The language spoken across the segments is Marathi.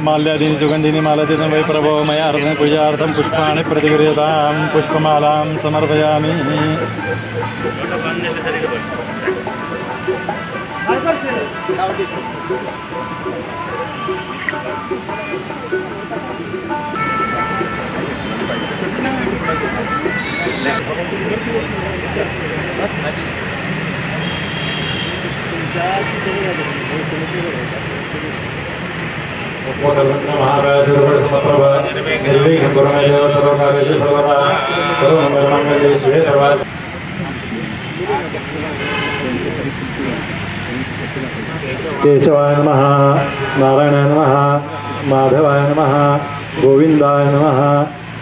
మాల్యాదీని సుగంధిని మాలతీతమై ప్రభవమయ అర్పణ పూజార్థం పుష్పాన్ని ప్రతిగృహతాం పుష్పమాలాం సమర్పయామి केशवाय नमः नारायणाय नमः माधवाय नमः गोविन्दाय नमः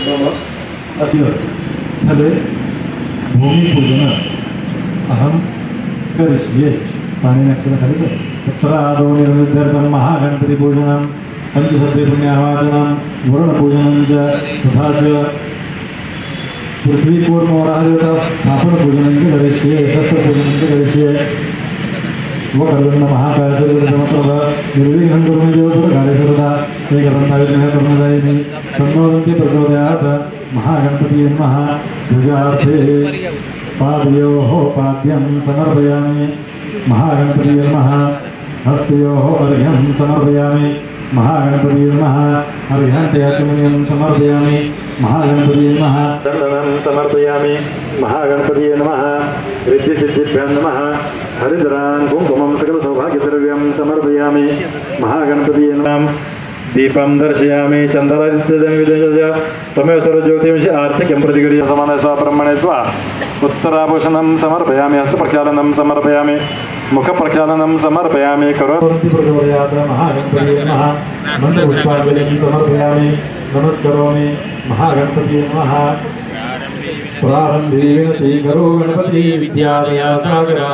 अस्य स्थले भूमिपूजन अहं करिष्ये। पाणिनक्षरखाली तत्र आदौ निर्विद्यर्थं महागणपतिपूजनं पञ्चसद्यपुण्यावाचनं वरुणपूजनं च तथा च पृथ्वीपूर्णवरादेवता स्थापनपूजनं च करिष्ये शस्त्रपूजनं च करिष्ये। महाकायसर्वप्रभ निर्विघ्नं कुर्मे देवपुरकाले सर्वदा एकदन्ताविघ्नः कर्मदायिनी तन्नोदन्ति प्रचोदयात् महागणपतिये नमः पूजार्थे पादयोः पाद्यं समर्पयामि महागणपतिये नमः हस्तयोः अर्घ्यं समर्पयामि महागणपतिये नमः अर्घ्यन्त्यचमनीयं समर्पयामि महागणपतिये नमः दण्डनं समर्पयामि महागणपतिये नमः रिद्धिसिद्धिभ्यं नमः हरिद्रान् कुङ्कुमं सकलसौभाग्यद्रव्यं समर्पयामि महागणपतिये नमः दीपं दर्शयामि चन्द्रविदय त्वमेव सर्वज्योतिंशि आर्थिकं प्रतिगृह्य समानय स्वब्रह्मणे स्व। उत्तराभूषणं समर्पयामि हस्तप्रक्षालनं समर्पयामि मुखप्रक्षालनं समर्पयामि करोति। समर्पयामि नमस्करोमि नमः। प्रारम्भे विनति करो गणपति विद्यालया सागरा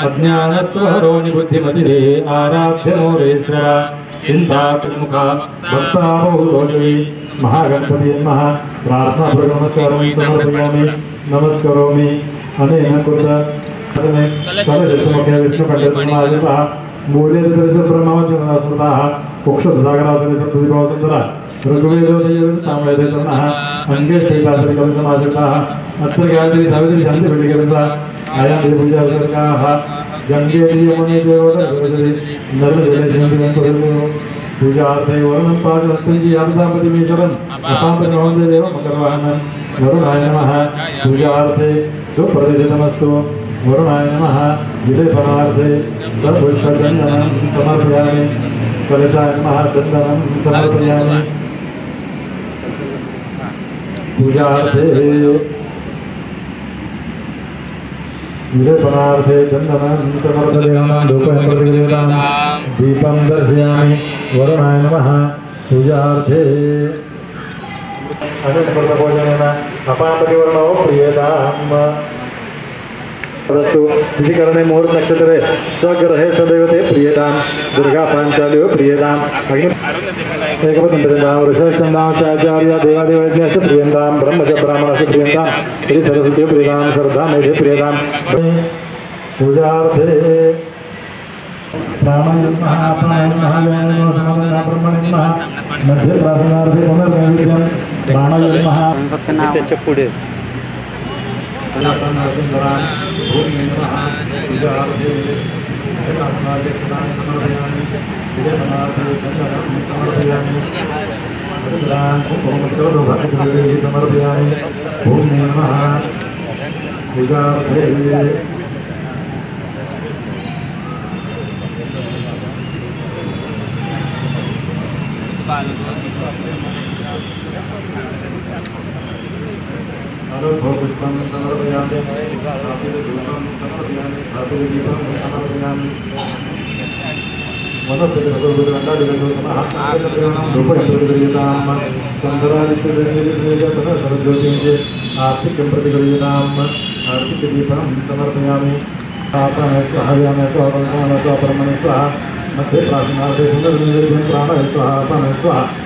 अज्ञानत्वहरो निबुद्धिमतिरे आराध्य मोरेश्वर। चिन्तामुखा भक्ता बहुदोषी महागणपति प्रार्थना नमस्कारं समर्पयामि नमस्करोमि। अनेन कृत कलशमुखे विष्णुकण्ठसमाजितः मूले ब्रह्मवचनः स्मृताः अत्र गायत्री सावित्री शान्तिपीठिकविता आयां पूजासर्गाः गङ्गे यमुने देवोदरसरस्वती नर्मजले शान्तिमन्तु मकरवाहनं वरुणाय नमः पूजार्थे सुप्रतिष्ठितमस्तु वरुणाय नमः विलेपनार्थे सपुष्पचन्दनं समर्पयामि कलशाय नमः चन्दनं समर्पयामि पूजार्थे विलेपनार्थे चन्दनं समर्पयामि दीपं दर्शयामि। वरुणाय नमः। पूजार्थे। अनन्तभोजनेन अपापतिवर्णो प्रियताम्। परंतु इसी कारण मुहूर्त नक्षत्र है सग्रहे सदैवते दुर्गा पांचाल्यो प्रियताम एकपतंत्रदाम ऋषभचंदाचार्य देवादेवज्ञस्य प्रियंताम ब्रह्मच ब्राह्मणस्य प्रियंताम श्री सरस्वती प्रियताम श्रद्धा मेधे प्रियताम पुढे। रामाय नमः अपनाय नमः व्यायाय नमः समाधाय ब्रह्मणे नमः मध्ये प्रासनार्थे पुनर्नैवेद्यम प्राणयन्मः त्याच्या पुढे समर्पयामि ओम नमः पूजार्थे पुष्पं समर्पयामि धातुदीपं समर्पयामि धातुदीपं समर्पयामि आर्थिकं प्रतिगृह्यताम् आर्थिकदीपं समर्पयामि आपणे स्वाहायामे स्वापरमाणे स्वाहा मध्ये प्रासनार्थे पुनर्निवेद्यं प्राणः स्वाहा स्वाहा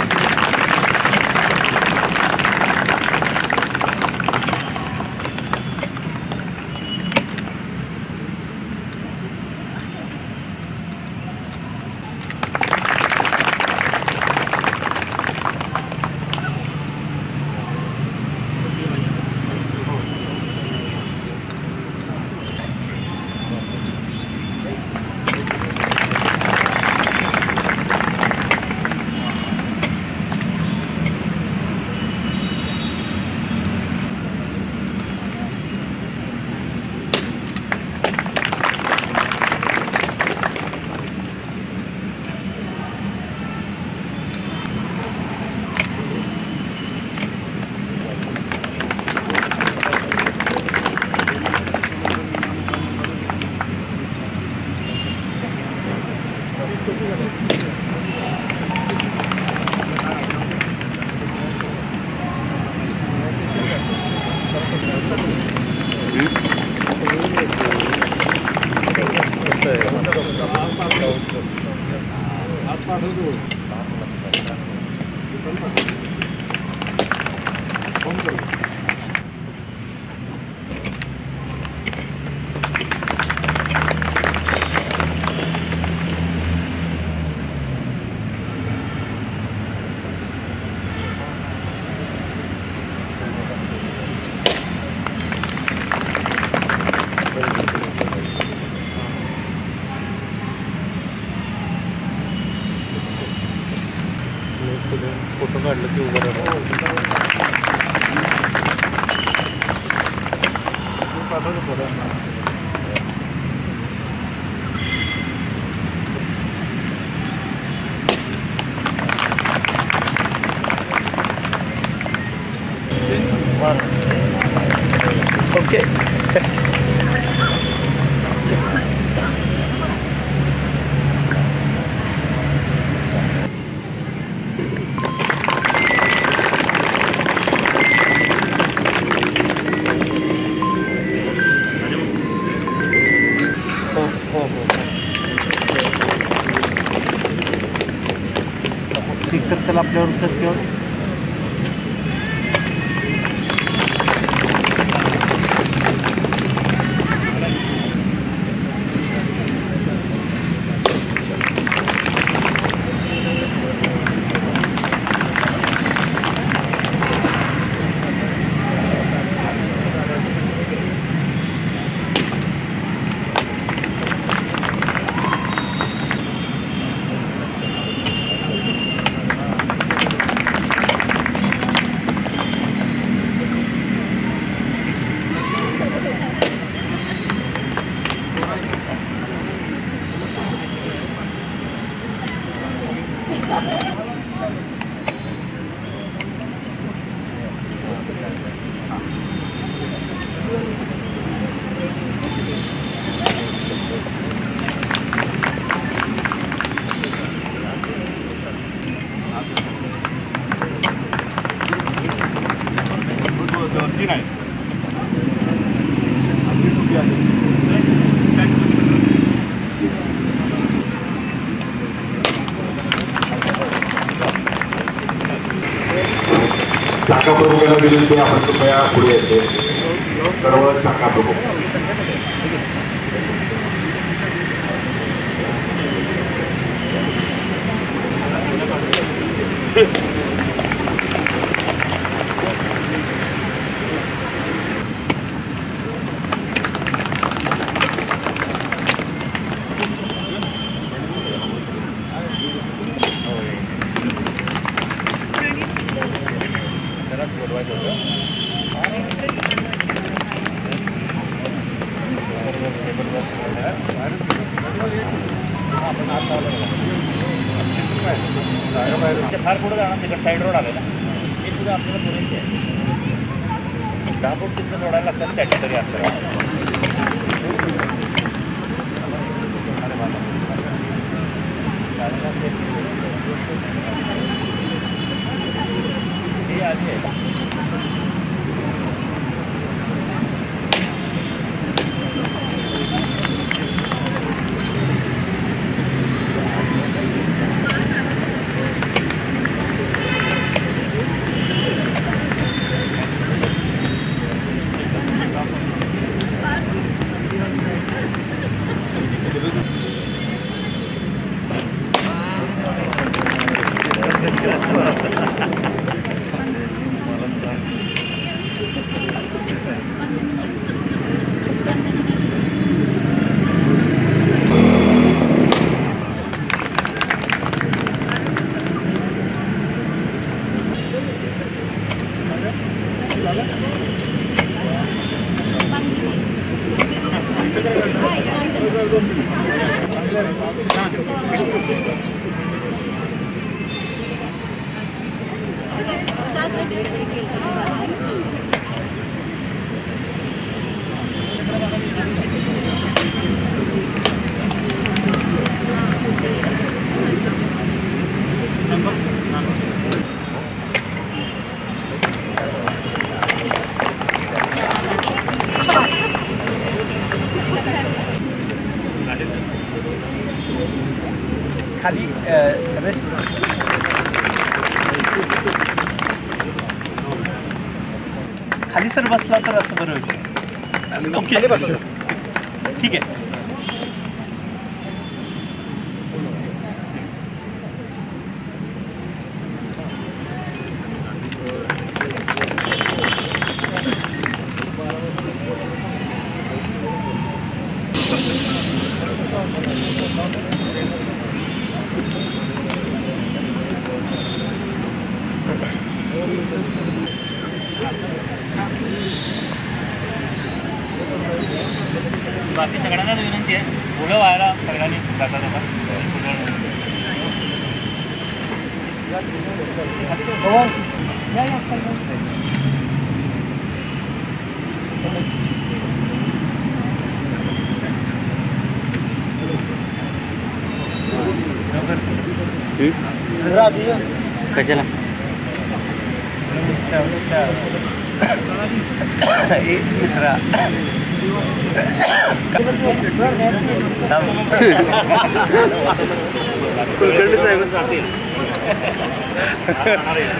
तर त्याला आपल्यावर विनंती आपण कृपया पुढे येते. सर्व शाखा प्रमुख. खाली रेस्ट खाली सर बसला तर असं बरं होईल. ओके. ठीक आहे.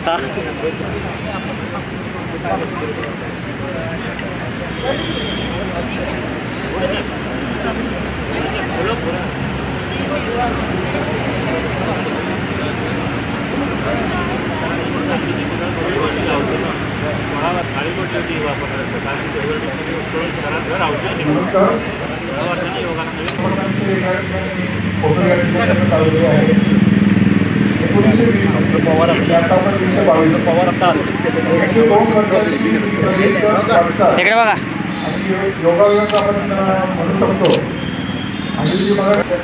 Gracias. इकडे बघा. योगायोग आपण म्हणू शकतो आणि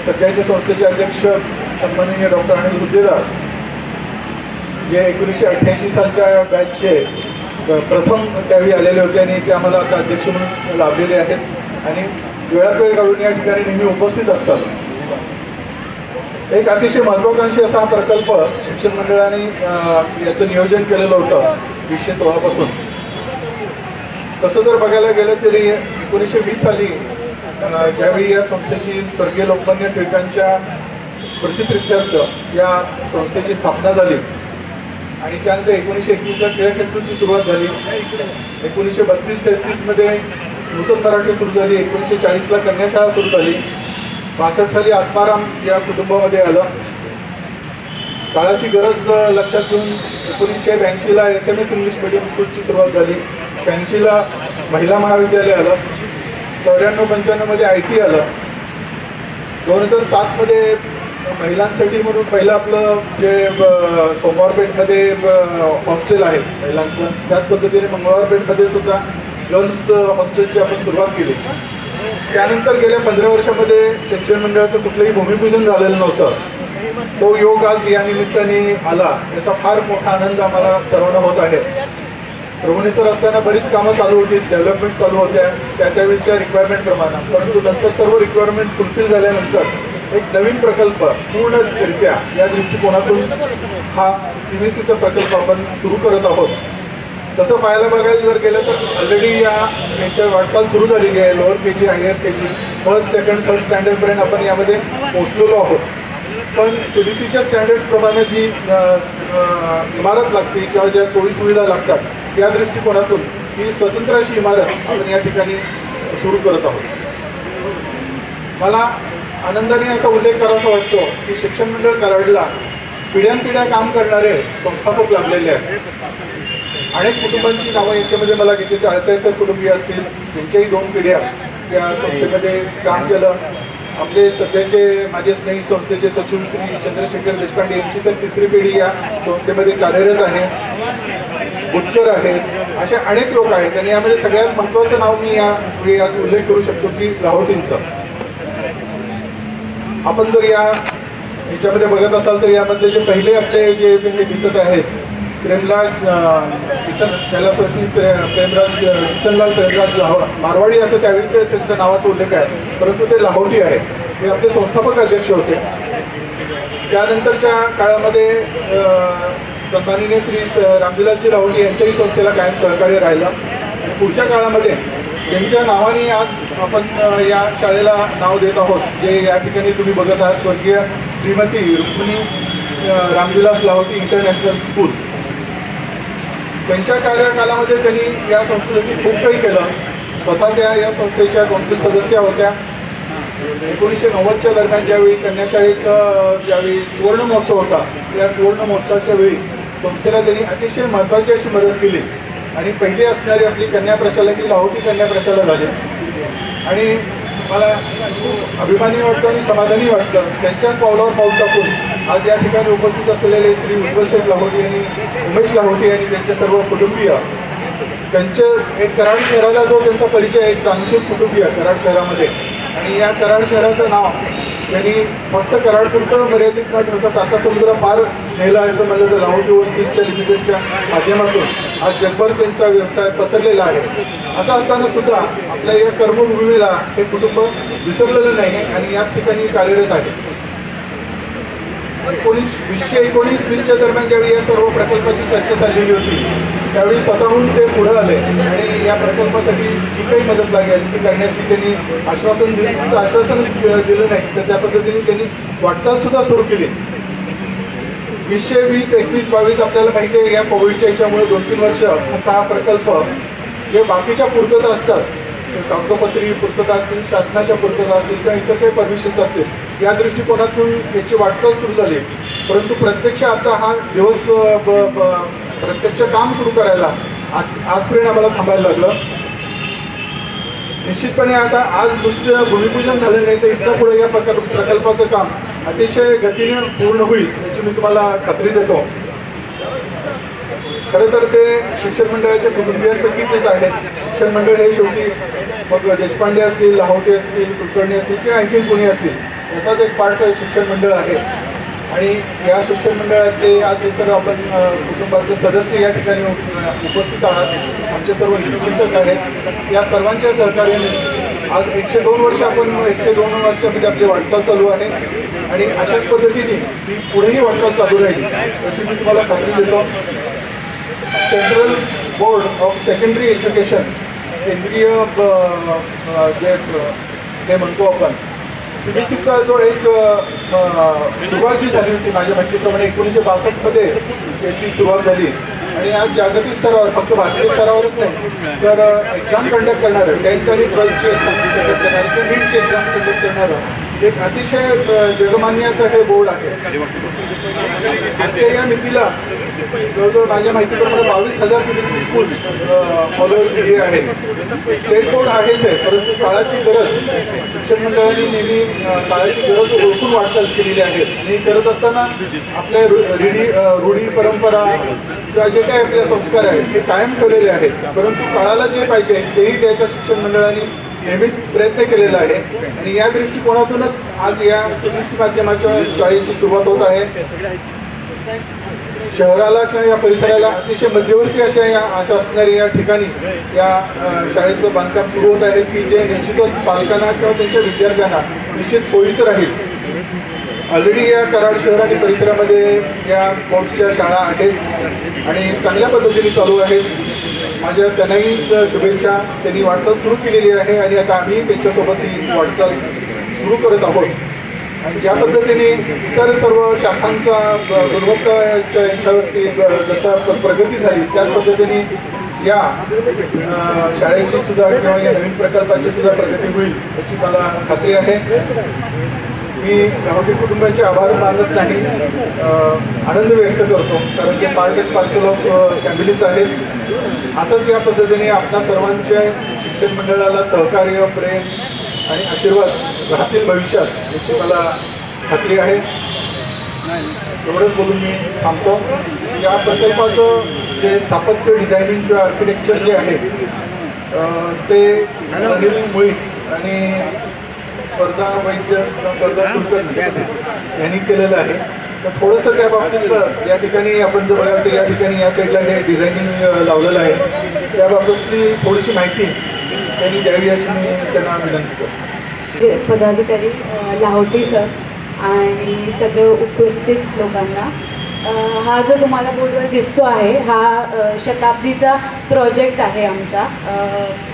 सध्याच्या संस्थेचे अध्यक्ष सन्माननीय डॉक्टर अनिल गुद्देदार जे एकोणीसशे अठ्ठ्याऐंशी सालच्या बॅचचे प्रथम त्यावेळी आलेले होते आणि ते आम्हाला आता अध्यक्ष म्हणून लाभलेले आहेत. आणि वेळात वेळ काढून या ठिकाणी नेहमी उपस्थित असतात. एक अतिशय महत्वाकांक्षी असा हा प्रकल्प शिक्षण मंडळाने याचं नियोजन केलेलं होतं वीसशे सोळापासून. तसं जर बघायला गेलं तरी एकोणीसशे वीस साली ज्यावेळी या संस्थेची स्वर्गीय लोकमान्य टिळकांच्या स्मृतिप्रित्यर्थ या संस्थेची स्थापना झाली आणि त्यानंतर एकोणीसशे एकवीसला टिळक हायस्कूलची सुरुवात झाली. एकोणीसशे बत्तीस तेहतीसमध्ये नूतन मराठी सुरू झाली. एकोणीसशे चाळीसला कन्याशाळा सुरू झाली. बासष्ट साली आत्माराम या कुटुंबामध्ये आलं. काळाची गरज लक्षात घेऊन एकोणीसशे ब्याऐंशीला S M S English medium स्कूलची सुरुवात झाली. शहाऐंशीला महिला महाविद्यालय आलं. चौऱ्याण्णव पंच्याण्णवमध्ये आय टी आलं. दोन हजार सातमध्ये महिलांसाठी म्हणून पहिलं आपलं जे सोमवारपेठमध्ये हॉस्टेल आहे महिलांचं. त्याच पद्धतीने मंगळवारपेठमध्ये सुद्धा गर्ल्स हॉस्टेलची आपण सुरुवात केली. त्यानंतर गेल्या पंधरा वर्षामध्ये शिक्षण मंडळाचं कुठलंही भूमिपूजन झालेलं नव्हतं. तो योग आज या निमित्ताने आला. याचा फार मोठा आनंद आम्हाला सर्वांना होत आहे. प्रभुने असताना बरीच कामं चालू होती डेव्हलपमेंट चालू होत्या त्या त्यावेळीच्या रिक्वायरमेंट प्रमाणात परंतु नंतर सर्व रिक्वायरमेंट फुलफिल झाल्यानंतर एक नवीन प्रकल्प पूर्णरित्या या दृष्टिकोनातून हा सी बी सीचा प्रकल्प आपण सुरू करत आहोत. तसं पाहायला बघायला जर गेलं तर ऑलरेडी या याच्या वाटचाल सुरू झालेली आहे. Lower K G higher K G first second third स्टँडर्डपर्यंत आपण यामध्ये पोहोचलेलो आहोत. पण सी बी सीच्या स्टँडर्ड्सप्रमाणे जी इमारत लागते किंवा ज्या सोयीसुविधा लागतात या दृष्टिकोनातून ही स्वतंत्र अशी इमारत आपण या ठिकाणी सुरू करत आहोत. मला आनंदाने असा उल्लेख करावासा वाटतो की शिक्षण मंडळ कराडला पिढ्यानपिढ्या काम करणारे संस्थापक लाभलेले आहेत. अनेक कुटुंबांची नावं याच्यामध्ये मला घेते ते अळतायकर कुटुंबीय असतील. त्यांच्याही दोन पिढ्या त्या संस्थेमध्ये काम केलं. आपले सध्याचे माझे स्नेही संस्थेचे सचिव श्री चंद्रशेखर देशपांडे यांची तर तिसरी पिढी या संस्थेमध्ये कार्यरत आहे. भुटकर आहेत असे अनेक लोक आहेत. आणि यामध्ये सगळ्यात महत्त्वाचं नाव मी या यात उल्लेख करू शकतो की लाहोटींचं आपण जर या याच्यामध्ये बघत असाल तर यामध्ये जे पहिले आपले जे दिसत आहेत प्रेमराज किसन त्याला प्रे प्रेमराज किसनलाल प्रेमराज लाहो मारवाडी असं त्यावेळीचं त्यांचं नावाचा उल्लेख आहे परंतु ते लाहोटी आहे. ते आपले संस्थापक अध्यक्ष होते. त्यानंतरच्या काळामध्ये अं, सन्माननीय श्री स- रामविलासजी लाहोटी यांच्याही संस्थेला कायम सहकार्य राहिलं. पुढच्या काळामध्ये त्यांच्या नावाने आज आपण या शाळेला नाव देत आहोत जे या ठिकाणी तुम्ही बघत आहात स्वर्गीय श्रीमती रुक्मिणी रामविलास लाहोटी इंटरनॅशनल स्कूल. त्यांच्या कार्यकालामध्ये त्यांनी या संस्थेसाठी खूप काही केलं. स्वतः त्या या संस्थेच्या कौन्सिल सदस्य होत्या. एकोणीसशे नव्वदच्या दरम्यान ज्यावेळी कन्याशाळेत ज्यावेळी सुवर्ण महोत्सव होता त्या सुवर्ण महोत्सवाच्या वेळी संस्थेला त्यांनी अतिशय महत्त्वाची अशी मदत केली. आणि पहिली असणारी आपली कन्या प्रशाला ही लाहोटी कन्या प्रशाला झाली. आणि मला खूप अभिमानी वाटतं आणि समाधानी वाटतं. त्यांच्याच पावलावर पाऊल टाकून आज या ठिकाणी उपस्थित असलेले श्री उज्ज्वल शेठ लाहोटी आणि उमेश लाहोटी आणि त्यांचे सर्व कुटुंबीय त्यांचे एक कराड शहराला जो त्यांचा परिचय आहे एक दानशूर कुटुंबीय कराड शहरामध्ये. आणि या कराड शहराचं नाव त्यांनी फक्त कराडपुरतं मर्यादित न ठेवता साता समुद्र पार नेला असं म्हणलं तर लाहोटी ओव्हरसीजच्या लिमिटेडच्या माध्यमातून आज जगभर त्यांचा व्यवसाय पसरलेला आहे. असं असताना सुद्धा आपल्या या कर्मभूमीला हे कुटुंब विसरलेलं नाही आणि याच ठिकाणी कार्यरत आहे. एकोणीस वीसशे एकोणीस वीसच्या दरम्यान ज्यावेळी या सर्व प्रकल्पाची चर्चा चाललेली होती त्यावेळी स्वतःहून ते पुढे आले आणि या प्रकल्पासाठी जी काही मदत लागेल ती करण्याची त्यांनी आश्वासन दिलं आश्वासन आश्वासनच दिलं नाही तर त्या पद्धतीने त्यांनी वाटचाल सुद्धा सुरू केली. वीसशे वीस एकवीस बावीस आपल्याला माहिती आहे या कोविडच्या याच्यामुळे दोन तीन वर्ष हा प्रकल्प जे बाकीच्या पूर्तता असतात कागदोपत्री पूर्तता असतील शासनाच्या पूर्तता असतील किंवा इतर काही परमिशन्स असतील या दृष्टिकोनातून याची वाटचाल सुरू झाली. परंतु प्रत्यक्ष आता हा दिवस ब, ब, प्रत्यक्ष काम सुरू करायला आज आजपर्यंत आम्हाला थांबायला लागलं. निश्चितपणे आता आज नुसतं भूमिपूजन झालं नाही तर इथं पुढे या प्रकल्प प्रकल्पाचं काम अतिशय गतीने पूर्ण होईल याची मी तुम्हाला खात्री देतो. खरं तर ते शिक्षण मंडळाच्या कुटुंबियांपैकीच आहेत. शिक्षण मंडळ हे शेवटी मग देशपांडे असतील लाहोटे असतील कुलकर्णी असतील किंवा आणखीन कोणी असतील. याचाच एक पार्ट शिक्षण मंडळ आहे. आणि या शिक्षण मंडळातले आज हे सर्व आपण कुटुंबातले सदस्य या ठिकाणी उपस्थित आहात. आमचे सर्व हितचिंतक आहेत. या सर्वांच्या सहकार्याने आज एकशे दोन वर्ष आपण एकशे दोन वर्षामध्ये आपली वाटचाल चालू आहे. आणि अशाच पद्धतीने ती पुढेही वाटचाल चालू राहील याची मी तुम्हाला खात्री देतो. Central board of secondary education केंद्रीय ब- जे म्हणतो आपण म्हणजे सीबीएसईचा जो एक सुरुवात जी झाली होती. माझ्या माहितीप्रमाणे एकोणीसशे बासष्टमध्ये त्याची सुरुवात झाली. आणि आज जागतिक स्तरावर फक्त भारतीय स्तरावरच नाही तर एक्झाम कंडक्ट करणारं टेन्थ आणि ट्वेल्थची एक्झाम कंडक्ट करणारं ते नीटची एक्झाम कंडक्ट करणारं एक अतिशय जगमान्याचं जगमान्य असं हे बोर्ड आहे. आजच्या या मितीला जवळजवळ माझ्या माहितीप्रमाणे बावीस हजार सीबीएसई स्कूल्स फॉलो हे आहे स्टेट बोर्ड आहेच आहे परंतु काळाची गरज शिक्षण मंडळाने नेहमी काळाची गरज ओळखून वाटचाल केलेली आहे. आणि करत असताना आपल्या रु- रूढी रूढी परंपरा किंवा जे काही आपले संस्कार आहेत ते कायम ठेवलेले आहेत. परंतु काळाला जे पाहिजे तेही त्याच्या शिक्षण मंडळाने नेहमीच प्रयत्न केलेला आहे. आणि या दृष्टिकोनातूनच आज या सीबीसी माध्यमाच्या शाळेची सुरुवात होत आहे. शहराला किंवा या परिसराला अतिशय मध्यवर्ती अशा या आशा असणाऱ्या या ठिकाणी या शाळेचं बांधकाम सुरू होत आहे. की जे निश्चितच पालकांना किंवा त्यांच्या विद्यार्थ्यांना निश्चित सोयीचं राहील. ऑलरेडी या कराड शहर आणि परिसरामध्ये या बोर्डच्या शाळा आहेत. आणि चांगल्या पद्धतीने चालू आहेत. माझ्या त्यांनाही शुभेच्छा त्यांनी वाटचाल सुरू केलेली आहे आणि आता आम्ही त्यांच्यासोबत ही वाटचाल सुरू करत आहोत. आणि ज्या पद्धतीने इतर सर्व शाखांचा गुणवत्ताच्या याच्यावरती जसं प्रगती झाली त्याच पद्धतीने या शाळेची सुद्धा किंवा या नवीन प्रकल्पाची सुद्धा प्रगती होईल याची मला खात्री आहे. मी गावठी कुटुंबाचे आभार मानत नाही. आनंद व्यक्त करतो कारण ते part and parcel of families आहेत. असंच या पद्धतीने आपल्या सर्वांच्या शिक्षण मंडळाला सहकार्य प्रेम आणि आशीर्वाद राहतील भविष्यात याची मला खात्री आहे. एवढंच बोलून मी थांबतो. या प्रकल्पाचं जे स्थापत्य डिझायनिंग किंवा आर्किटेक्चर जे आहे ते मुळी आणि स्पर्धा वैद्य स्पर्धा कुलकर्णी यांनी केलेलं आहे. तर थोडंसं त्या बाबतीत या ठिकाणी आपण जर बघाल तर या ठिकाणी या साईडला हे डिझायनिंग लावलेलं आहे. त्या बाबतीतली थोडीशी माहिती त्यांनी द्यावी अशी मी त्यांना विनंती करतो. पदाधिकारी लाहोटी सर आणि सगळे उपस्थित लोकांना. हा जो तुम्हाला बोर्डवर दिसतो आहे हा शताब्दीचा प्रोजेक्ट आहे आमचा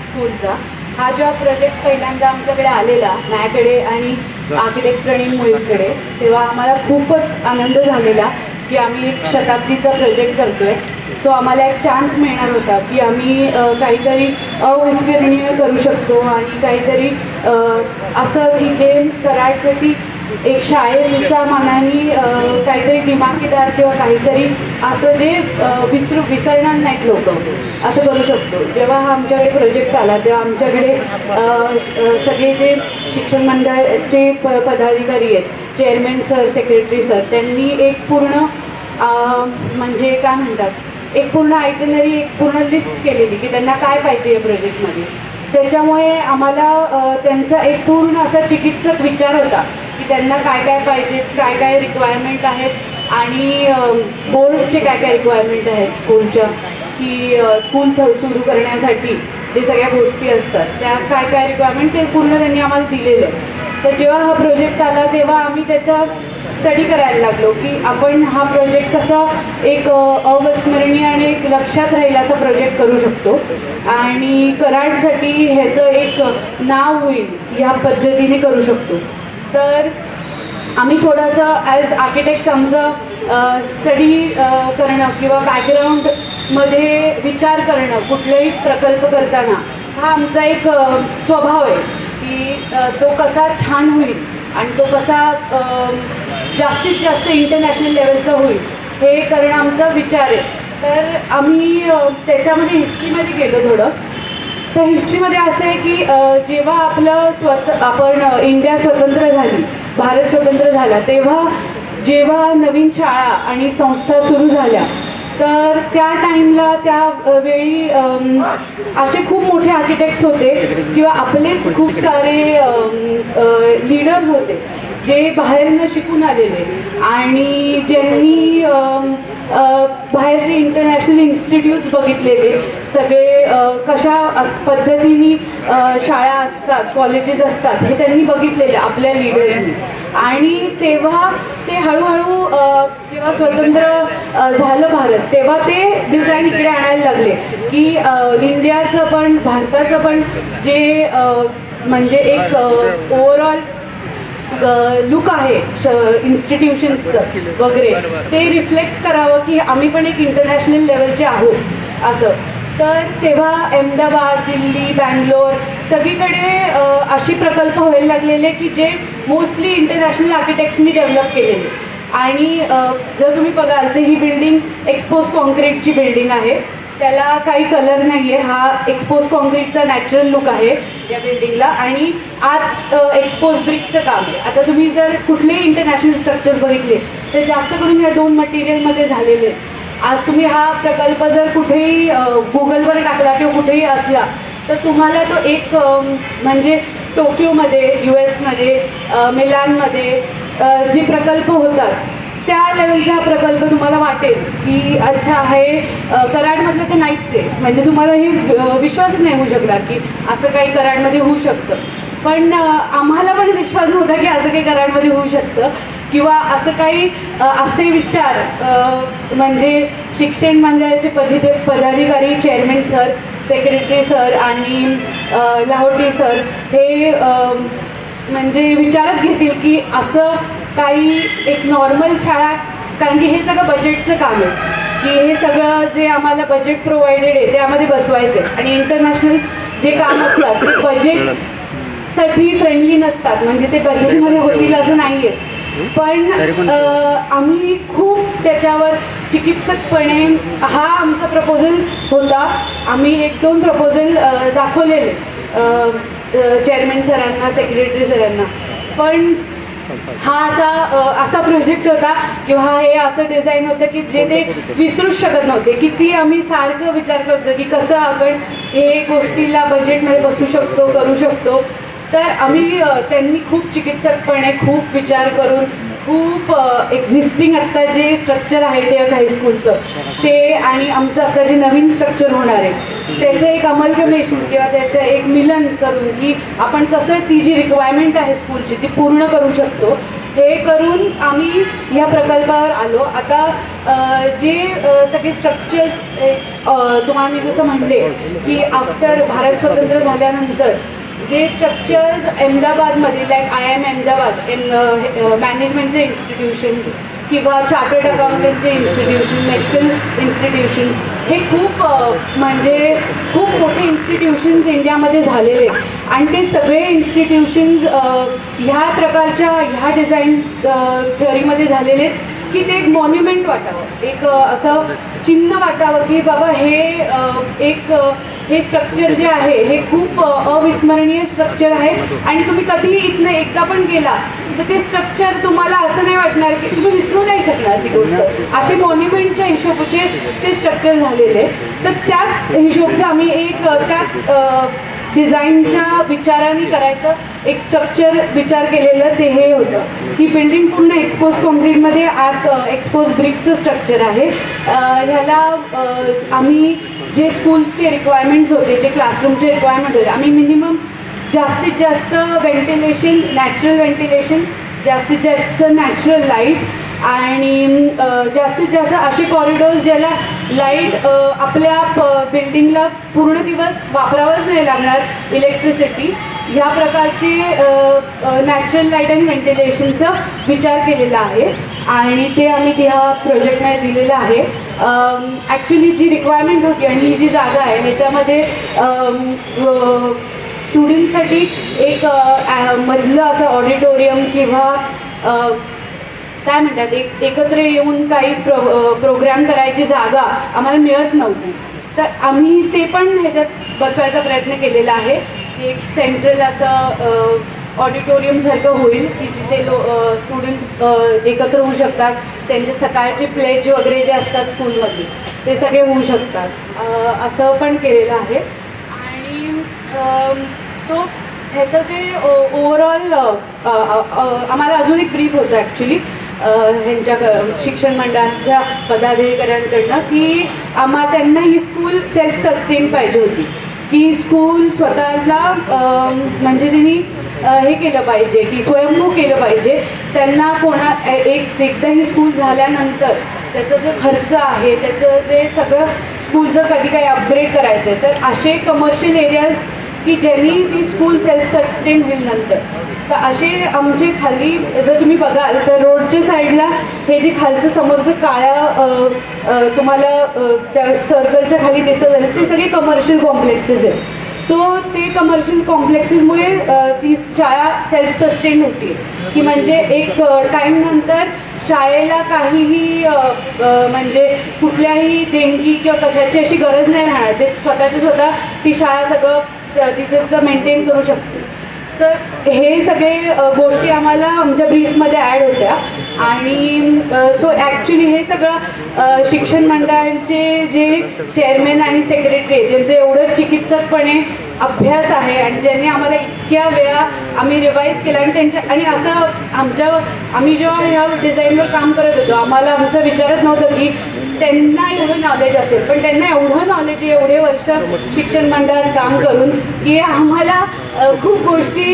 स्कूलचा हा जेव्हा प्रोजेक्ट पहिल्यांदा आमच्याकडे आलेला माझ्याकडे आणि आर्किटेक्ट प्रणील मुळीकडे तेव्हा आम्हाला खूपच आनंद झालेला की आम्ही एक शताब्दीचा प्रोजेक्ट करतोय. सो आम्हाला एक चान्स मिळणार होता की आम्ही काहीतरी अविस्मरणीय करू शकतो आणि काहीतरी असं की जे कराडसाठी एक शाळेच्या मानाने काहीतरी दिमागीदार किंवा काहीतरी असं जे विसरू विसरणार नाहीत लोक. असं करू शकतो. जेव्हा हा आमच्याकडे प्रोजेक्ट आला तेव्हा आमच्याकडे सगळे जे शिक्षण मंडळाचे प पदाधिकारी आहेत चेअरमॅन सर सेक्रेटरी सर त्यांनी एक पूर्ण म्हणजे काय म्हणतात एक पूर्ण आयटनरी एक पूर्ण लिस्ट केलेली की त्यांना काय पाहिजे या प्रोजेक्टमध्ये त्याच्यामुळे आम्हाला त्यांचा एक पूर्ण असा चिकित्सक विचार होता की त्यांना काय काय पाहिजेत काय काय रिक्वायरमेंट आहेत आणि बोर्डचे काय काय रिक्वायरमेंट आहेत स्कूलच्या की स्कूल सुरू करण्यासाठी जे सगळ्या गोष्टी असतात त्या काय काय रिक्वायरमेंट ते पूर्ण त्यांनी आम्हाला दिलेलं आहे. तर जेव्हा हा प्रोजेक्ट आला तेव्हा आम्ही त्याचा स्टडी करायला लागलो की आपण हा प्रोजेक्ट कसा एक अविस्मरणीय आणि एक लक्षात राहील असा प्रोजेक्ट करू शकतो. आणि कराडसाठी ह्याचं एक नाव होईल ह्या पद्धतीने करू शकतो. तर आम्ही थोडंसं ॲज आर्किटेक्ट आमचं स्टडी करणं किंवा बॅकग्राऊंडमध्ये विचार करणं कुठलाही प्रकल्प करताना हा आमचा एक स्वभाव आहे. की तो कसा छान होईल आणि तो कसा जास्तीत जास्त इंटरनॅशनल लेवलचा होईल हे करणं आमचा विचार आहे. तर आम्ही त्याच्यामध्ये हिस्ट्रीमध्ये गेलो थोडं. तर हिस्ट्रीमध्ये असं आहे की जेव्हा आपलं स्वत आपण इंडिया स्वतंत्र झाली भारत स्वतंत्र झाला तेव्हा जेव्हा नवीन शाळा आणि संस्था सुरू झाल्या तर त्या टाईमला त्या वेळी असे खूप मोठे आर्किटेक्ट्स होते किंवा आपलेच खूप सारे लीडर्स होते जे बाहेरनं शिकून आलेले. आणि ज्यांनी बाहेरचे इंटरनॅशनल इन्स्टिट्यूट्स बघितलेले. सगळे कशा अस पद्धतीने शाळा असतात कॉलेजेस असतात हे त्यांनी बघितलेले आपल्या लिडर्सनी आणि तेव्हा ते हळूहळू जेव्हा स्वतंत्र झालं भारत तेव्हा ते डिझाईन इकडे आणायला लागले. की इंडियाचं पण भारताचं पण जे म्हणजे एक ओव्हरऑल लुक आहे इन्स्टिट्यूशन्सचं वगैरे. ते रिफ्लेक्ट करावं की आम्ही पण एक इंटरनॅशनल लेवलचे आहोत असं. तर तेव्हा अहमदाबाद दिल्ली बँगलोर सगळीकडे अशी प्रकल्प व्हायला लागलेले की जे मोस्टली इंटरनॅशनल आर्किटेक्ट्सनी डेव्हलप केलेले. आणि जर तुम्ही बघाल तर ही बिल्डिंग एक्सपोज कॉन्क्रीटची बिल्डिंग आहे. त्याला काही कलर नाही आहे हा एक्सपोज कॉन्क्रीटचा नॅचरल लुक आहे या बिल्डिंगला आणि आत एक्सपोज ब्रिकचं काम आहे आता तुम्ही जर कुठलेही इंटरनॅशनल स्ट्रक्चर्स बघितले तर जास्त करून या दोन मटेरियलमध्ये झालेले आहेत. आज तुम्ही हा प्रकल्प जर कुठेही गुगलवर टाकला किंवा कुठेही असला तर तुम्हाला तो एक म्हणजे टोकियोमध्ये यू एसमध्ये मिलानमध्ये जे प्रकल्प होतात त्या लेवलचा हा प्रकल्प तुम्हाला वाटेल की अच्छा हे कराडमधलं तर नाहीच आहे. म्हणजे तुम्हाला हे विश्वासच नाही होऊ शकणार की असं काही कराडमध्ये होऊ शकतं. पण आम्हाला पण विश्वास नव्हता की असं काही कराडमध्ये होऊ शकतं किंवा असं काही असे विचार म्हणजे शिक्षण मंडळाचे पदि पदाधिकारी चेअरमॅन सर सेक्रेटरी सर आणि लाहोटी सर हे म्हणजे विचारात घेतील की असं काही एक नॉर्मल शाळा कारण की हे सगळं बजेटचं काम आहे. की हे सगळं जे आम्हाला बजेट प्रोव्हाइडेड आहे त्यामध्ये बसवायचं आहे आणि इंटरनॅशनल जे काम असतात ते बजेटसाठी फ्रेंडली नसतात. म्हणजे ते बजेटमध्ये होतील असं नाही आहे पण आम्ही खूप त्याच्यावर चिकित्सकपणे हा आमचा प्रपोजल होता. आम्ही एक दोन प्रपोजल दाखवलेले. चेअरमॅन सरांना सेक्रेटरी सरांना. पण हा असा असा प्रोजेक्ट होता किंवा हे असं डिझाईन होतं की जे ते विसरूच शकत नव्हते किती आम्ही सारखं विचार करतो की कसं आपण हे गोष्टीला बजेटमध्ये बसू शकतो करू शकतो. तर आम्ही त्यांनी खूप चिकित्सकपणे खूप विचार करून खूप एक्झिस्टिंग आत्ता जे स्ट्रक्चर आहे टिळक हायस्कूलचं ते आणि आमचं आता जे नवीन स्ट्रक्चर होणार आहे त्याचं एक अमलगमेशन किंवा त्याचं एक मिलन करून की आपण कसं ती जी रिक्वायरमेंट आहे स्कूलची ती पूर्ण करू शकतो. हे करून आम्ही ह्या प्रकल्पावर आलो. आता जे सगळे स्ट्रक्चर तुम्हाला मी जसं म्हणले की आफ्टर भारत स्वतंत्र झाल्यानंतर जे स्ट्रक्चर्स अहमदाबादमध्ये like I M Ahmedabad in मॅनेजमेंटचे institutions किंवा चार्टर्ड अकाउंटंटचे इन्स्टिट्यूशन मेडिकल इन्स्टिट्यूशन्स हे खूप म्हणजे खूप मोठे इन्स्टिट्यूशन्स इंडियामध्ये झालेले आणि ते सगळे इन्स्टिट्यूशन्स ह्या प्रकारच्या ह्या डिझाईन थेअरीमध्ये झालेले आहेत. की ते एक मॉन्युमेंट वाटावं. एक असं चिन्ह वाटावं की बाबा हे एक हे स्ट्रक्चर जे आहे हे खूप अविस्मरणीय स्ट्रक्चर आहे. आणि तुम्ही कधीही इथनं एकदा पण गेला तर ते स्ट्रक्चर तुम्हाला असं नाही वाटणार की तुम्ही विसरू नाही शकणार ती गोष्ट. असे मॉन्युमेंटच्या हिशोबाचे ते स्ट्रक्चर झालेले. तर त्याच हिशोबचं आम्ही एक त्याच डिझाईनच्या विचाराने करायचं एक स्ट्रक्चर विचार केलेलं ते हे होतं. ही बिल्डिंग पूर्ण एक्सपोज कॉन्क्रीटमध्ये आत एक्सपोज ब्रिकचं स्ट्रक्चर आहे. ह्याला आम्ही जे स्कूल्सचे रिक्वायरमेंट्स होते जे क्लासरूमचे रिक्वायरमेंट होते आम्ही मिनिमम जास्तीत जास्त व्हेंटिलेशन नॅचरल व्हेंटिलेशन जास्तीत जास्त नॅचरल लाइट आणि जास्तीत जास्त असे कॉरिडोर्स ज्याला लाइट आपल्या बिल्डिंगला पूर्ण दिवस वापरावंच नाही लागणार इलेक्ट्रिसिटी ह्या प्रकारचे नॅचरल लाइट आणि व्हेंटिलेशनचा विचार केलेला आहे. आणि ते आम्ही ह्या प्रोजेक्टमध्ये दिलेलं आहे. ॲक्च्युली जी रिक्वायरमेंट होती आणि ही जी जागा आहे ह्याच्यामध्ये स्टुडंटसाठी एक मधलं असं ऑडिटोरियम किंवा काय म्हणतात एक एकत्र येऊन काही प्रो प्रोग्राम करायची जागा आम्हाला मिळत नव्हती. तर आम्ही ते पण ह्याच्यात बसवायचा प्रयत्न केलेला आहे की एक सेंट्रल असं ऑडिटोरियमसारखं होईल की जिथे लो स्टुडंट्स एकत्र होऊ शकतात. त्यांचे सकाळचे प्लेज वगैरे जे असतात स्कूलमध्ये ते सगळे होऊ शकतात. असं पण केलेलं आहे. आणि सो ह्याचं जे ओव्हरऑल आम्हाला अजून एक ब्रीफ होतं ॲक्च्युली ह्यांच्या क- शिक्षण मंडळांच्या पदाधिकाऱ्यांकडनं की आम्हा त्यांना ही स्कूल सेल्फ सस्टेन पाहिजे होती. की स्कूल स्वतःला म्हणजे त्यांनी हे केलं पाहिजे की स्वयंभू केलं पाहिजे. त्यांना कोणा ए- एक एकदा ही स्कूल झाल्यानंतर त्याचा जो खर्च आहे त्याचं जे सगळं स्कूलचं कधी काही अपग्रेड करायचं आहे तर असे कमर्शियल एरियाज की ज्यांनी ती स्कूल सेल्फ सस्टेन होईल नंतर. तर असे आमचे खाली जर तुम्ही बघाल तर रोडच्या साईडला हे जे खालचं समोरचं काळ्या तुम्हाला त्या सर्कलच्या खाली दिसत झालं ते सगळे कमर्शियल कॉम्प्लेक्सेस आहेत. सो ते कमर्शियल कॉम्प्लेक्सेसमुळे ती शाळा सेल्फ सस्टेन होती. की म्हणजे एक टाईम नंतर शाळेला काहीही म्हणजे कुठल्याही देणगी किंवा कशाची अशी गरज नाही राहणार. ते स्वतःच्या स्वतः ती शाळा सगळं तिचं मेंटेन करू शकते. तर हे सगळे गोष्टी आम्हाला आमच्या ब्रीफमध्ये ॲड होत्या. आणि सो ॲक्च्युली हे सगळं शिक्षण मंडळांचे जे चेअरमॅन आणि सेक्रेटरी ज्यांचं एवढं चिकित्सकपणे अभ्यास आहे आणि ज्यांनी आम्हाला इतक्या वेळा आम्ही रिवाईज केला आणि त्यांच्या आणि असं आमच्या आम्ही जेव्हा ह्या डिझाईनवर काम करत होतो आम्हाला आमचं विचारत नव्हतं की त्यांना एवढं नॉलेज असेल पण त्यांना एवढं नॉलेज एवढे वर्ष शिक्षण मंडळात काम करून की आम्हाला खूप गोष्टी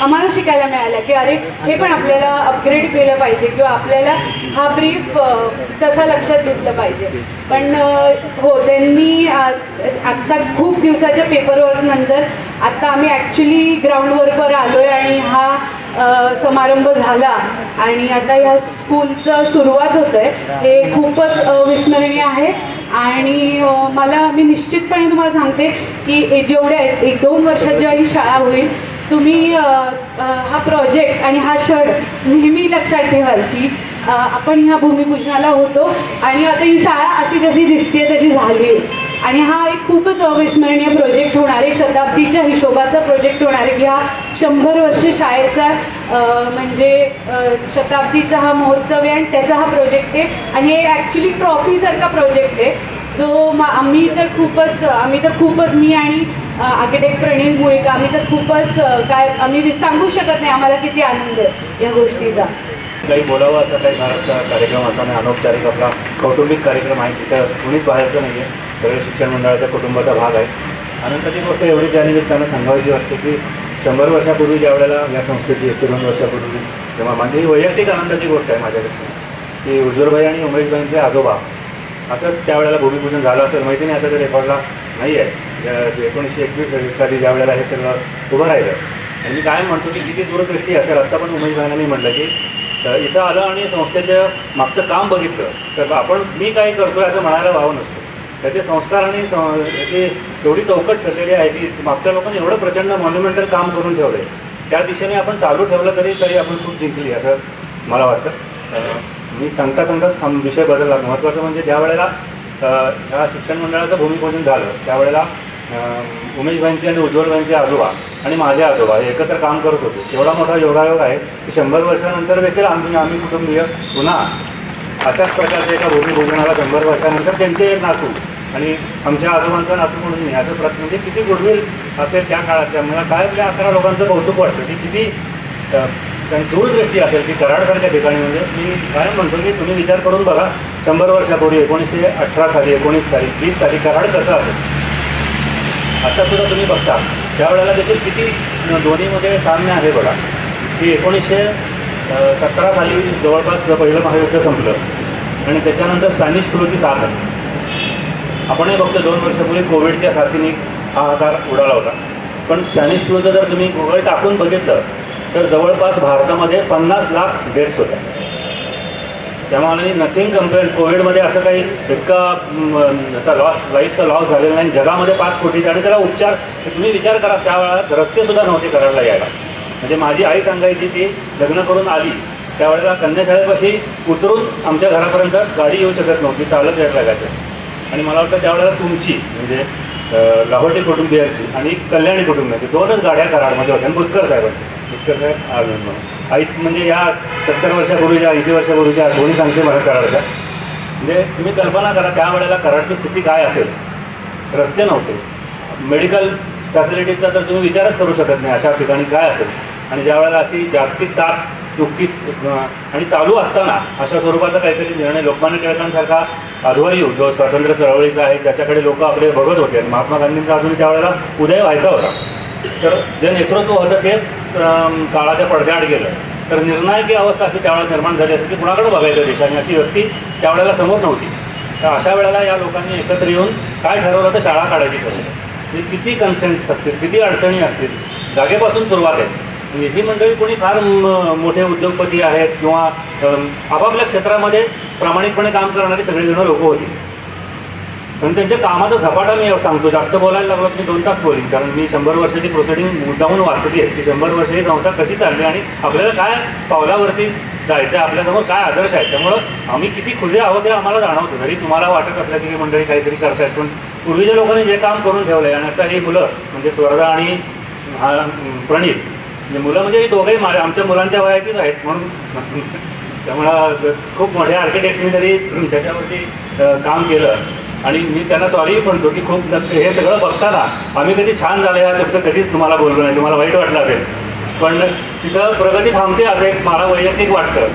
आम्हाला शिकायला मिळाल्या की अरे हे पण आपल्याला अपग्रेड केलं पाहिजे किंवा आपल्याला हा ब्रीफ तसा लक्षात घेतलं पाहिजे. पण हो त्यांनी आत्ता खूप दिवसाच्या पेपरवर्क नंतर आत्ता आम्ही ॲक्च्युली ग्राउंडवर्कवर आलो आहे आणि हा समारंभ झाला आणि आता या स्कूलचं सुरुवात होतं आहे हे खूपच विस्मरणीय आहे. आणि मला मी निश्चितपणे तुम्हाला सांगते की जेवढ्या एक दोन वर्षात जेव्हा ही शाळा होईल तुम्ही हा प्रोजेक्ट आणि हा क्षण नेहमी लक्षात ठेवाल की आपण ह्या भूमिपूजनाला होतो आणि आता ही शाळा अशी जशी दिसते तशी झाली आहे आणि हा एक खूपच अविस्मरणीय प्रोजेक्ट होणार आहे. शताब्दीच्या हिशोबाचा प्रोजेक्ट होणार आहे. की हा शंभर वर्ष शाळेचा म्हणजे शताब्दीचा हा महोत्सव आहे आणि त्याचा हा प्रोजेक्ट आहे. आणि हे ॲक्च्युली ट्रॉफीसारखा प्रोजेक्ट आहे. जो मा आम्ही तर खूपच आम्ही तर खूपच मी आणि आर्किटेक्ट प्रणील मुळेकर आम्ही तर खूपच काय आम्ही सांगू शकत नाही आम्हाला किती आनंद आहे या गोष्टीचा. काही बोलावं असा काही भारतचा कार्यक्रम असा नाही. अनौपचारिक आपला कौटुंबिक कार्यक्रम आहे. तिथं कुणीच बाहेरचं नाही आहे सगळे शिक्षण मंडळाच्या कुटुंबाचा भाग आहे. आनंदाची गोष्ट एवढीच त्या निमित्तानं सांगावीची वाटते की शंभर वर्षापूर्वी ज्या वेळेला या संस्थेची एकशे दोन वर्षापूर्वी तेव्हा माझी ही वैयक्तिक आनंदाची गोष्ट आहे माझ्याकडे की उज्ज्वलभाई आणि उमेशबाईंचे आजोबा असंच त्यावेळेला भूमिपूजन झालं असेल माहिती नाही आता ते रेकॉर्डला नाही आहे. एकोणीसशे एकवीस साली ज्या वेळेला हे सगळं उभं राहिलं आणि मी काय म्हणतो की किती दूरदृष्टी असेल आत्ता पण उमेशबाईंना मी म्हटलं की तर इथं आलं आणि संस्थेचं मागचं काम बघितलं. तर आपण मी काय करतोय असं म्हणायला भाव नसतो. त्याचे संस्कार आणि सं त्याची एवढी चौकट ठरलेली आहे की मागच्या लोकांनी एवढं प्रचंड मॉन्युमेंटल काम करून ठेवलं आहे त्या दिशेने आपण चालू ठेवलं तरी तरी आपण खूप जिंकली असं मला वाटतं. मी सांगता सांगता थांब विषय बदलला. महत्त्वाचं म्हणजे ज्या वेळेला ह्या शिक्षण मंडळाचं भूमिपूजन झालं त्यावेळेला उमेशभाईंचे आणि उज्ज्वलभाईंचे आजोबा आणि माझे आजोबा हे एकत्र काम करत होते. एवढा मोठा योगायोग आहे की शंभर वर्षानंतर देखील आम्ही आम्ही कुटुंबीय पुन्हा अशाच प्रकारच्या एका भूमिपूजनाला शंभर वर्षानंतर त्यांचे एक नातू आणि आमच्या आजोबांचा नातू म्हणून मी असं प्रत म्हणजे किती गुडविल असेल त्या काळातल्या मला काय आपल्या अकरा लोकांचं कौतुक वाटतं की किती दूरदृष्टी असेल की कराडसारख्या ठिकाणी. म्हणजे मी काय म्हणतो की तुम्ही विचार करून बघा शंभर वर्षापूर्वी एकोणीसशे अठरा साली एकोणीस साली तीस साली कराड कसं असेल? आता सुद्धा तुम्ही बघता. त्यावेळेला देखील किती दोन्हीमध्ये साम्य आहे बघा. की एकोणीसशे सतरा साली जवळपास पहिलं महायुद्ध संपलं आणि त्याच्यानंतर स्पॅनिश फ्लूची साथ आली. आपणही बघतो दोन वर्षापूर्वी कोविडच्या साथीने आकार उडाला होता. पण स्पॅनिश फ्लूचं जर तुम्ही गुगल टाकून बघितलं तर जवळपास भारतामध्ये पन्नास लाख डेथ्स होत्या. त्यामुळे नथिंग कंपेअर कोविडमध्ये असं काही इतका त्याचा लॉस लाईफचा लॉस झालेला नाही. जगामध्ये पाच कोटीचा आणि त्याला उपचार तुम्ही विचार करा त्यावेळेला रस्तेसुद्धा नव्हते करायला यायला. म्हणजे माझी आई सांगायची ती लग्न करून आली त्यावेळेला कन्याशाळेपाशी उतरून आमच्या घरापर्यंत गाडी येऊ शकत नव्हती चालत यायला लागायचं. आणि मला वाटतं त्यावेळेला तुमची म्हणजे लाहोटी कुटुंबियांची आणि कल्याणी कुटुंबियांची दोनच गाड्या कराडमध्ये होत्या आणि बुतकर साहेबांची. बुतकर साहेब आनंद म्हणून म्हणजे या सत्तर वर्षापूर्वीच्या ऐंशी वर्षापूर्वीच्या दोन्ही सांगते मला कराडच्या म्हणजे तुम्ही कल्पना करा त्यावेळेला कराडची स्थिती काय असेल? रस्ते नव्हते. मेडिकल फॅसिलिटीजचा तर तुम्ही विचारच करू शकत नाही अशा ठिकाणी काय असेल. आणि ज्या वेळेला अशी जागतिक साथ नुकतीच आणि चालू असताना अशा स्वरूपाचा काहीतरी निर्णय लोकमान्य टिळकांसारखा अध्वर्यू जो स्वातंत्र्य चळवळीचा आहे त्याच्याकडे लोक आपले बघत होते. आणि महात्मा गांधींचा अजून त्यावेळेला उदय व्हायचा होता. तर जे नेतृत्व होतं तेच काळाच्या पडद्याआड गेलं. तर निर्णायकी अवस्था अशी त्यावेळेला निर्माण झाली असते की कुणाकडे बघायचं देशाने? अशी व्यक्ती त्यावेळेला समोर नव्हती. तर अशा वेळेला या लोकांनी एकत्र येऊन काय ठरवलं तर शाळा काढायची ठरवलं म्हणजे किती कन्सेंट्स असतील किती अडचणी असतील? जागेपासून सुरुवात आहे. म्हणजे निधी मंडळी कोणी फार मोठे उद्योगपती आहेत किंवा आपापल्या क्षेत्रामध्ये प्रामाणिकपणे काम करणारी सगळेजण लोक होती. पण त्यांच्या कामाचा झपाटा मी सांगतो. जास्त बोलायला लागलो मी दोन तास बोलीन. कारण मी शंभर वर्षाची प्रोसिडिंग मुद्दाहून वाचली आहे. की शंभर वर्ष ही संस्था कशी चालली आणि आपल्याला काय पावलावरती जायचं आहे आपल्यासमोर काय आदर्श आहेत त्यामुळं आम्ही किती खुले आहोत हे आम्हाला जाणवतो. जरी तुम्हाला वाटत असलं की मंडळी काहीतरी करतायत पण पूर्वीच्या लोकांनी जे काम करून ठेवलं आहे आणि आता ही मुलं म्हणजे स्वर्धा आणि हा प्रणीत म्हणजे मुलं म्हणजे ही दोघंही माझ्या आमच्या मुलांच्या वयाचीच आहेत. म्हणून त्यामुळं खूप मोठ्या आर्किटेक्टनी तरी त्याच्यावरती काम केलं. आणि मी त्यांना सॉरी म्हणतो की खूप हे सगळं बघताना आम्ही कधी छान झालं हा शब्द कधीच तुम्हाला बोललो नाही. तुम्हाला वाईट वाटलं असेल. पण तिथं प्रगती थांबते असं एक मला वैयक्तिक वाटतं.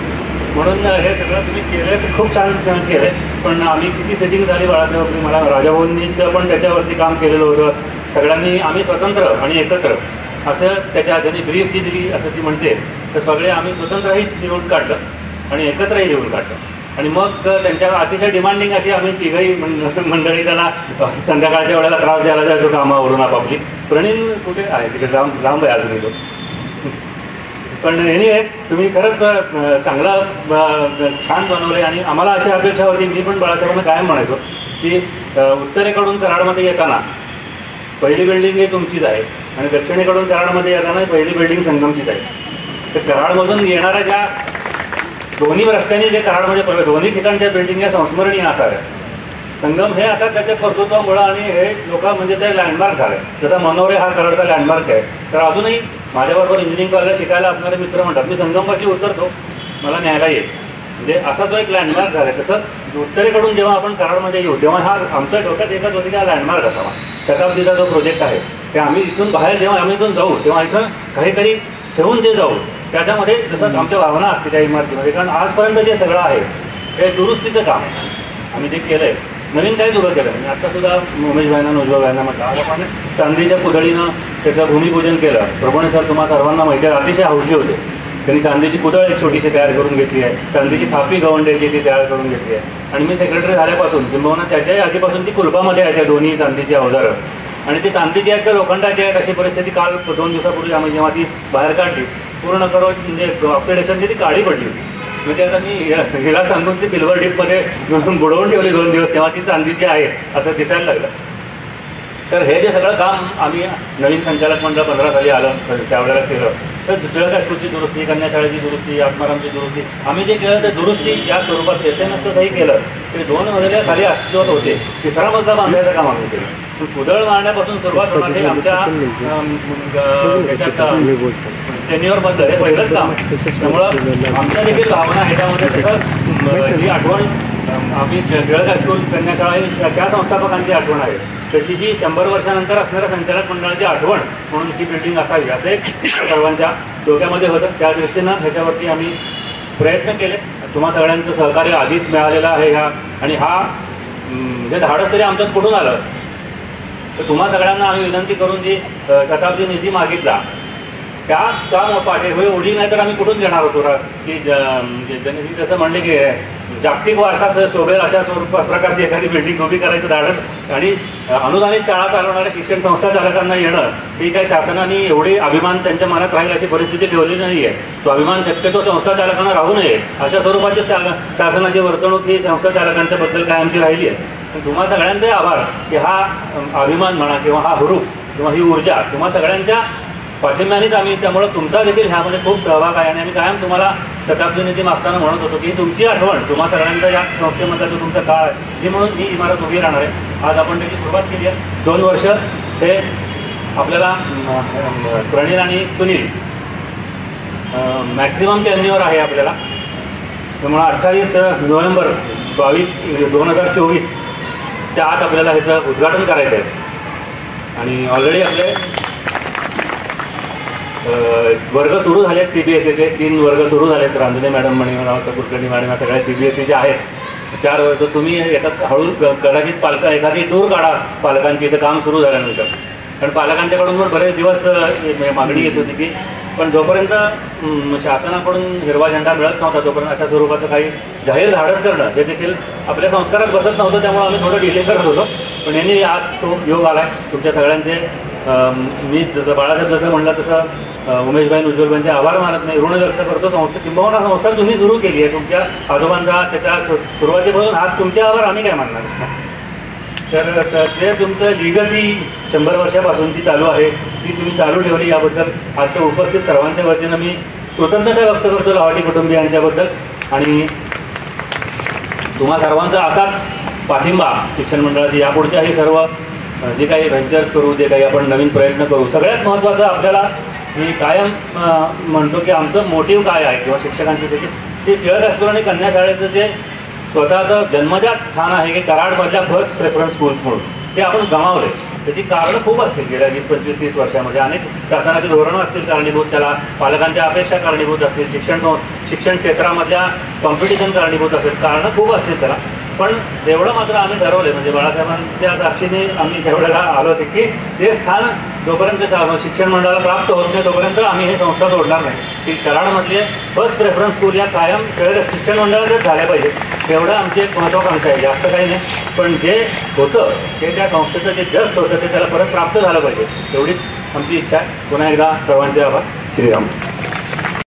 म्हणून हे सगळं तुम्ही केलं ते खूप छान केलं आहे पण आम्ही किती सेटिंग झाली बाळासाहेब मला राजाभाऊंनीचं पण त्याच्यावरती काम केलेलं होतं. सगळ्यांनी आम्ही स्वतंत्र आणि एकत्र असं त्याच्या त्यांनी ब्रीफ जी दिली असं ती म्हणते तर सगळे आम्ही स्वतंत्रही लिहून काढलं आणि एकत्रही लिहून काढलं. आणि मग त्यांच्या अतिशय डिमांडिंग अशी आम्ही तिघही मंडळी त्यांना संध्याकाळच्या वेळेला त्रास द्यायला जायचो कामावरून आपापली. प्रणीन कुठे आहे? तिकडे लांब लांब आहे अजूनही तो पण एनिवे तुम्ही खरंच चांगलं छान बनवले आणि आम्हाला अशी अपेक्षा होती. मी पण बाळासाहेबांना कायम म्हणायचो की उत्तरेकडून कराडमध्ये येताना पहिली बिल्डिंग ही तुमचीच आहे आणि दक्षिणेकडून कराडमध्ये येताना पहिली बिल्डिंग संगमचीच आहे. तर कराडमधून येणाऱ्या ज्या दोन्ही रस्त्यांनी जे कराडमध्ये म्हणजे प्रवेश दोन्ही ठिकाणच्या बिल्डिंग या संस्मरणीय असणार आहे. संगम हे आता त्याच्या कर्तृत्वामुळं आणि हे लोक म्हणजे ते लँडमार्क झाले. जसा मनोरे हा कराडचा लँडमार्क आहे. तर अजूनही माझ्याबरोबर इंजिनिअरिंग कॉलेज शिकायला असणारे मित्र म्हणतात मी संगमपाशी उतरतो मला न्यायला येईल. म्हणजे असा जो एक लँडमार्क झाला. तसं उत्तरेकडून जेव्हा आपण कराडमध्ये येऊ तेव्हा हा आमच्या डोक्यात एकच होती की हा लँडमार्क असावा. शताब्दीचा जो प्रोजेक्ट आहे ते आम्ही इथून बाहेर जेव्हा आम्ही इथून जाऊ तेव्हा इथं काहीतरी ठेवून ते जाऊ. त्याच्यामध्ये जसं आमच्या भावना असते त्या इमारतीमध्ये. कारण आजपर्यंत जे सगळं आहे ते दुरुस्तीचं काम आम्ही जे केलं आहे नवीन काही दुरं केलं म्हणजे आता सुद्धा उमेश भाईना नोजवा भाईना म्हटलं आज आपण चांदीच्या पुतळीनं त्याचं भूमिपूजन केलं. प्रभणे सर तुम्हाला सर्वांना माहिती आहे अतिशय हौशी होते. त्यांनी चांदीची पुतळ एक छोटीशी तयार करून घेतली आहे. चांदीची थापी गवंड्याची ती तयार करून घेतली आहे. आणि मी सेक्रेटरी झाल्यापासून किंबहुना त्याच्याही आधीपासून ती कुलपामध्ये आहे त्या दोन्ही चांदीची अवजारं. आणि ती चांदीची आहेत का लोखंडाची आहेत अशी परिस्थिती काल दोन दिवसापूर्वी आम्ही जेव्हा ती बाहेर काढली पूर्ण करून म्हणजे ऑक्सिडेशनची ती काळी पडली होती. मग ते आता मी हिला सांगून ती सिल्वर डिपमध्ये बुडवून ठेवली दोन दिवस तेव्हा ती चांदीची आहे असं दिसायला लागलं. तर हे जे सगळं काम आम्ही नवीन संचालक मंडळ पंधरा साली आलं त्यावेळेला केलं. तर टिळक दुरुस्ती कन्याशाळेची दुरुस्ती आत्मारामची दुरुस्ती आम्ही जे केलं ते दुरुस्ती या स्वरूपात एस एम एसचंही केलं. ते दोन मजल्या खाली अस्तित्वात होते. तिसरा मजला बांधायचं काम आम्ही केलं. कुदळ मारण्यापासून सुरुवात होणार हे आमच्या शनिवार बंद टेन्युअर हे पहिलंच काम. आहे त्यामुळं आमच्या देखील भावना ह्याच्यामध्ये तसं ही आठवण आम्ही टिळक हायस्कूल कन्याशाळा ही त्या- संस्थापकांची आठवण आहे. तशी जी शंभर वर्षानंतर असणाऱ्या संचालक मंडळाची आठवण म्हणून ही बिल्डिंग असावी असं एक सर्वांच्या डोक्यामध्ये होतं. त्या दृष्टीनं ह्याच्यावरती आम्ही प्रयत्न केले. तुम्हा सगळ्यांचं सहकार्य आधीच मिळालेलं आहे ह्या आणि हा जे हे धाडस तरी आमच्यात कुठून आलं. तर तुम्हा सगळ्यांना आम्ही विनंती करून जी शताब्दी निधी मागितला त्या त्या पाठी? होय ओढी नाही तर आम्ही कुठून घेणार होतो की ज- म्हणजे जसं म्हणले की जागतिक वारसा शोभेल अशा स्वरूप प्रकारची एखादी बिल्डिंग उभी करायचं धाडस. आणि अनुदानित शाळा चालवणाऱ्या शिक्षण संस्था चालकांना येणं ही काही शासनाने एवढी अभिमान त्यांच्या मनात राहील अशी परिस्थिती ठेवली नाही आहे तो अभिमान शक्यतो संस्था चालकांना राहू नये. अशा स्वरूपाची शासनाची वर्तणूक ही संस्था चालकांच्या बद्दल कायमची राहिली आहे? तुम्हा सगळ्यांचे आभार की हा अभिमान म्हणा किंवा हा हुरूप किंवा ही ऊर्जा तुम्हा सगळ्यांच्या पाठिंब्यानेच आम्ही त्यामुळं तुमचा देखील ह्यामध्ये खूप सहभाग आहे. आणि आम्ही कायम तुम्हाला शताब्दी निधी मागताना म्हणत होतो की तुमची आठवण तुम्हा सगळ्यांचा या संस्थेमधला जो तुमचा काळ आहे ही म्हणून ही इमारत उभी राहणार आहे. आज आपण त्याची सुरुवात केली आहे. दोन वर्ष हे आपल्याला प्रणील आणि सुनील मॅक्झिमम त्यांनीवर आहे आपल्याला. त्यामुळं अठ्ठावीस नोव्हेंबर बावीस दोन हजार चोवीसच्या आत आपल्याला ह्याचं उद्घाटन करायचं आहे. आणि ऑलरेडी आपले वर्ग सुरू झाले आहेत सी बी एस सीचे तीन वर्ग सुरू झाले आहेत रांजणे मॅडम मणिमराव रावकर कुलकर्णी मॅडम या सगळ्या सी बी एस सीचे आहेत. चार वर्ग तुम्ही येतात हळू कदाचित पालक एखादी टूर काढा. पालकांची इथं काम सुरू झाल्यानंतर कारण पालकांच्याकडून पण बरेच दिवस मागणी येत होती की पण जोपर्यंत शासनाकडून हिरवा झेंडा मिळत नव्हता तोपर्यंत अशा स्वरूपाचं काही जाहीर धाडस करणं हे देखील आपल्या संस्कारात बसत नव्हतं त्यामुळे आम्ही थोडं डिले करत होतो. पण यांनी आज तो योग आला आहे तुमच्या सगळ्यांचे मी जसं बाळासाहेब जसं म्हणलं तसं अं, उमेशबाई उज्ज्वलबाईंचे आभार मानत नाही. ऋण व्यक्त करतो संस्था किंबहुना संस्था तुम्ही सुरू केली आहे. तुमच्या आजोबांचा त्याच्या सुरुवातीपासून आज तुमच्या आभार आम्ही काय मानणार? तर ते तुमचं लिगसी शंभर वर्षापासूनची चालू आहे ती तुम्ही चालू ठेवली. याबद्दल आजच्या उपस्थित सर्वांच्या वतीनं मी कृतज्ञता व्यक्त करतो लावाटी कुटुंबियांच्याबद्दल. आणि तुम्हा सर्वांचा असाच पाठिंबा शिक्षण मंडळाची यापुढच्याही सर्व जे काही व्हेंचर्स करू जे काही आपण नवीन प्रयत्न करू सगळ्यात महत्त्वाचं आपल्याला मी कायम म्हणतो की आमचं मोटिव्ह काय आहे किंवा शिक्षकांची त्याची ते टिळक हायस्कूल आणि कन्या शाळेचं जे स्वतःचं जन्मजात स्थान आहे की कराडमधल्या फर्स्ट प्रेफरन्स स्कूल्स म्हणून ते आपण गमावले त्याची कारणं खूप असतील गेल्या वीस पंचवीस तीस वर्षामध्ये. अनेक शासनाची धोरणं असतील कारणीभूत त्याला पालकांच्या अपेक्षा कारणीभूत असतील शिक्षण सं शिक्षण क्षेत्रामधल्या कॉम्पिटिशन कारणीभूत असेल कारणं खूप असतील त्याला. पण एवढं मात्र आम्ही ठरवले. म्हणजे बाळासाहेबांच्या साक्षीने आम्ही तेवढ्याला आलो होते की ते स्थान जोपर्यंत शिक्षण मंडळाला प्राप्त होत नाही तोपर्यंत आम्ही हे संस्था सोडणार नाही. की कराडमधले फर्स्ट प्रेफरन्स स्कूल या कायम खेळ शिक्षण मंडळातच झाल्या पाहिजेत. एवढं आमची एक महत्त्वाकांक्षा आहे. जास्त काही नाही. पण जे होतं ते त्या संस्थेचं जे जस्ट होतं ते त्याला परत प्राप्त झालं पाहिजे. एवढीच आमची इच्छा. आहे पुन्हा एकदा सर्वांचे आभार. श्रीराम.